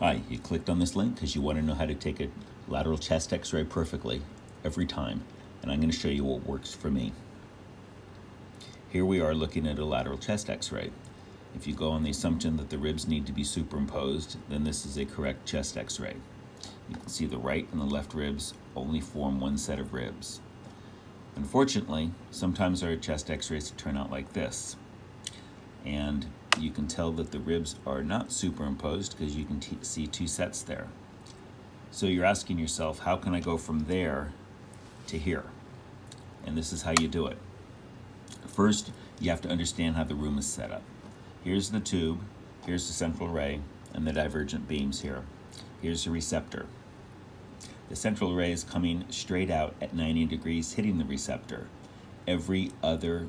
Hi, you clicked on this link because you want to know how to take a lateral chest x-ray perfectly every time, and I'm going to show you what works for me. Here we are looking at a lateral chest x-ray. If you go on the assumption that the ribs need to be superimposed, then this is a correct chest x-ray. You can see the right and the left ribs only form one set of ribs. Unfortunately, sometimes our chest x-rays turn out like this. And you can tell that the ribs are not superimposed because you can see two sets there. So you're asking yourself, how can I go from there to here? And this is how you do it. First, you have to understand how the room is set up. Here's the tube, here's the central ray, and the divergent beams here. Here's the receptor. The central ray is coming straight out at 90 degrees, hitting the receptor. Every other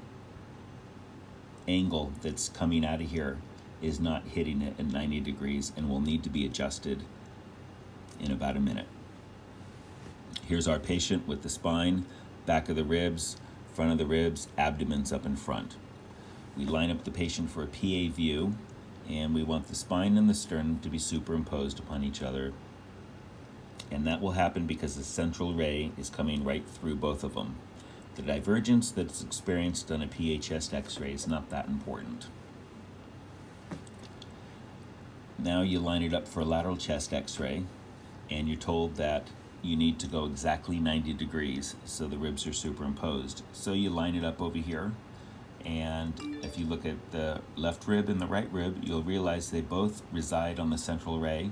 angle that's coming out of here is not hitting it at 90 degrees and will need to be adjusted in about a minute. Here's our patient with the spine, back of the ribs, front of the ribs, abdomen's up in front. We line up the patient for a PA view and we want the spine and the sternum to be superimposed upon each other. And that will happen because the central ray is coming right through both of them. The divergence that's experienced on a PHS x-ray is not that important. Now you line it up for a lateral chest x-ray and you're told that you need to go exactly 90 degrees so the ribs are superimposed. So you line it up over here and if you look at the left rib and the right rib, you'll realize they both reside on the central ray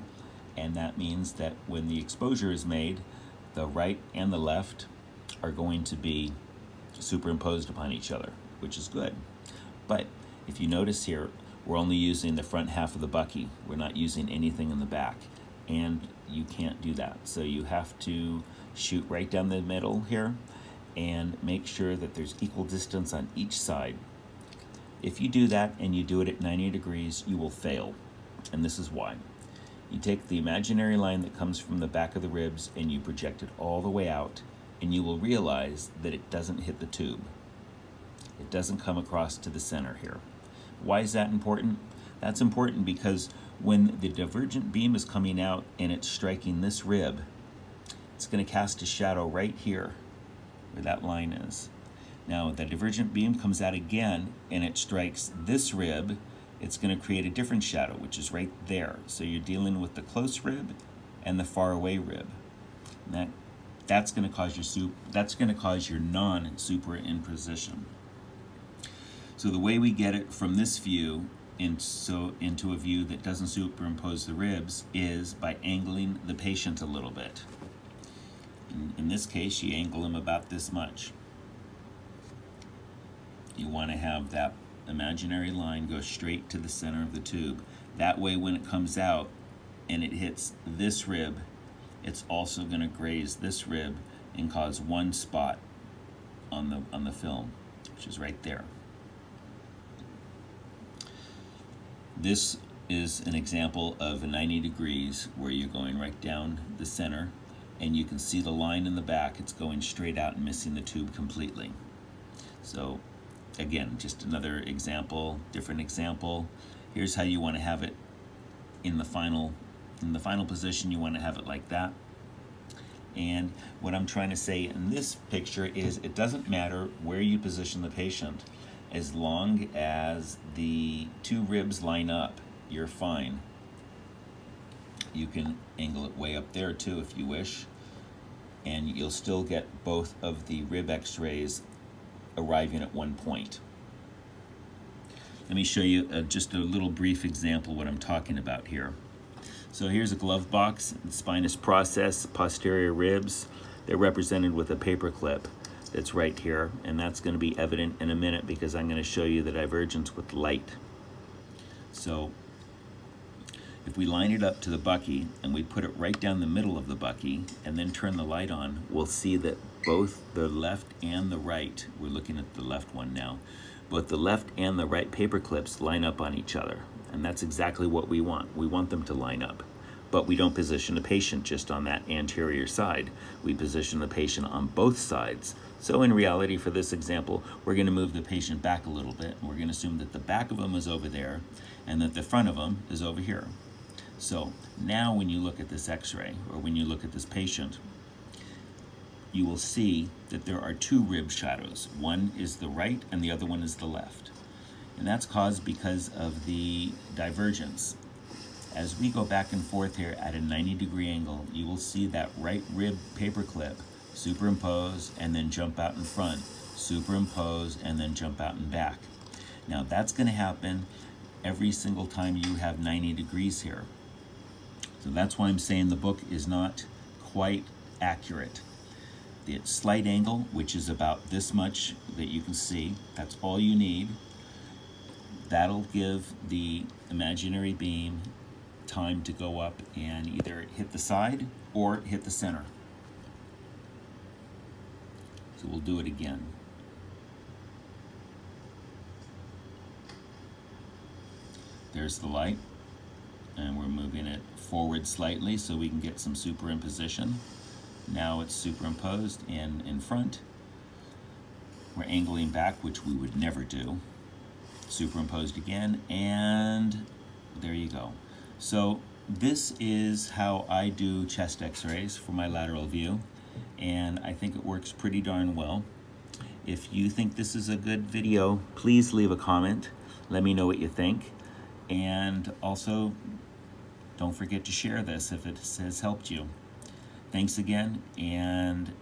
and that means that when the exposure is made, the right and the left are going to be superimposed upon each other, which is good. But if you notice here, we're only using the front half of the bucky. We're not using anything in the back. And you can't do that. So you have to shoot right down the middle here and make sure that there's equal distance on each side. If you do that and you do it at 90 degrees, you will fail. And this is why. You take the imaginary line that comes from the back of the ribs and you project it all the way out and you will realize that it doesn't hit the tube. It doesn't come across to the center here. Why is that important? That's important because when the divergent beam is coming out and it's striking this rib, it's going to cast a shadow right here where that line is. Now the divergent beam comes out again and it strikes this rib, it's going to create a different shadow, which is right there. So you're dealing with the close rib and the far away rib. And that that's going to cause your soup that's going to cause your non-superimposition. So the way we get it from this view in, so into a view that doesn't superimpose the ribs is by angling the patient a little bit. In, in this case, you angle him about this much. You want to have that imaginary line go straight to the center of the tube. That way when it comes out and it hits this rib, it's also going to graze this rib and cause one spot on the, on the film, which is right there. This is an example of a 90 degrees where you're going right down the center and you can see the line in the back. It's going straight out and missing the tube completely. So again, just another example, different example. Here's how you want to have it in the final in the final position, you want to have it like that. And what I'm trying to say in this picture is it doesn't matter where you position the patient, as long as the two ribs line up, you're fine. You can angle it way up there too if you wish, and you'll still get both of the rib x-rays arriving at one point. Let me show you uh, just a little brief example what I'm talking about here. So here's a glove box, the spinous process, posterior ribs. They're represented with a paper clip that's right here, and that's going to be evident in a minute because I'm going to show you the divergence with light. So if we line it up to the bucky and we put it right down the middle of the bucky and then turn the light on, we'll see that both the left and the right, we're looking at the left one now, both the left and the right paper clips line up on each other. And that's exactly what we want. We want them to line up. But we don't position the patient just on that anterior side. We position the patient on both sides. So in reality, for this example, we're going to move the patient back a little bit. We're going to assume that the back of them is over there and that the front of them is over here. So now when you look at this x-ray or when you look at this patient, you will see that there are two rib shadows. One is the right and the other one is the left. And that's caused because of the divergence. As we go back and forth here at a 90 degree angle, you will see that right rib paperclip superimpose and then jump out in front, superimpose and then jump out and back. Now that's gonna happen every single time you have 90 degrees here. So that's why I'm saying the book is not quite accurate. The slight angle, which is about this much that you can see, that's all you need. That'll give the imaginary beam time to go up and either hit the side or hit the center. So we'll do it again. There's the light and we're moving it forward slightly so we can get some superimposition. Now it's superimposed in, in front. We're angling back, which we would never do. Superimposed again, and there you go. So this is how I do chest x-rays for my lateral view, and I think it works pretty darn well. If you think this is a good video, please leave a comment. Let me know what you think. And also, don't forget to share this if it has helped you. Thanks again, and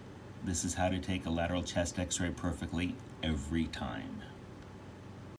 this is how to take a lateral chest x-ray perfectly every time.